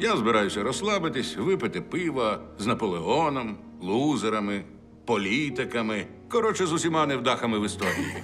Я збираюся розслабитись, випити пива з Наполеоном, лузерами, політиками. Коротше, з усіма невдахами в історії.